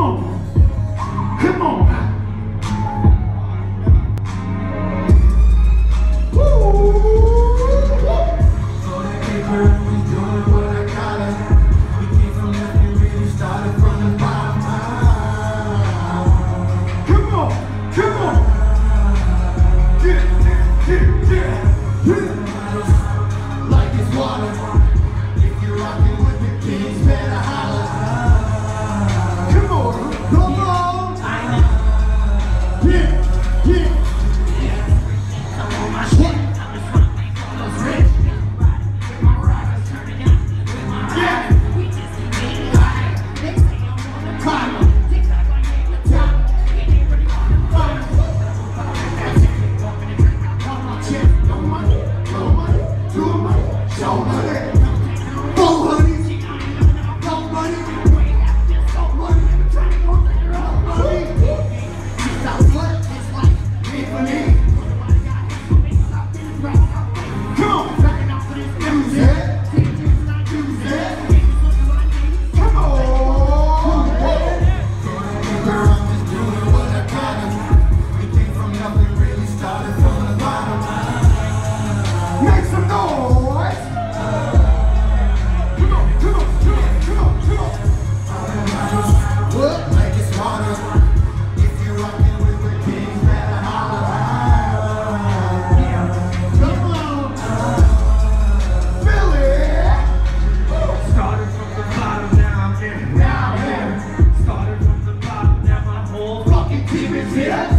on. Come on.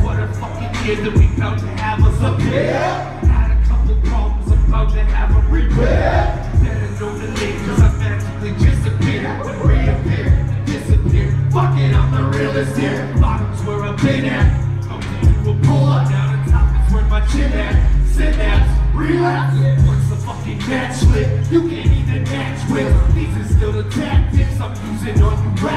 What a fucking year that we about to have us up here.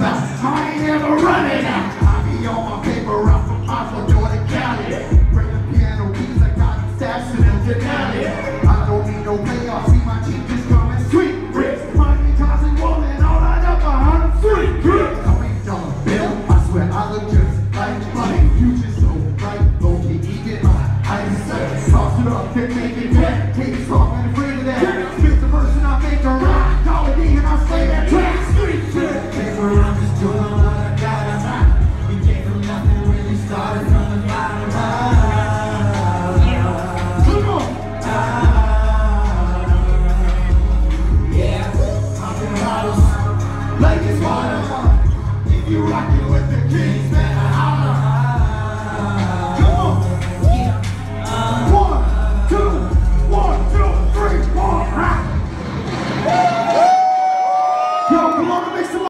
I ain't never running out. I be on my paper out from Oslo to Cali. Bring the piano keys, I got stats in them Denali. I don't need no payoff, see my cheek just coming sweet. Bricks, money, causing woman, all that up behind the street. Bricks, coming dollar bill, I swear I look just like money. Future so bright, low key, get my eyes. Toss it up, then make it back. Take strong and afraid of that. You. rockin' with the kings, better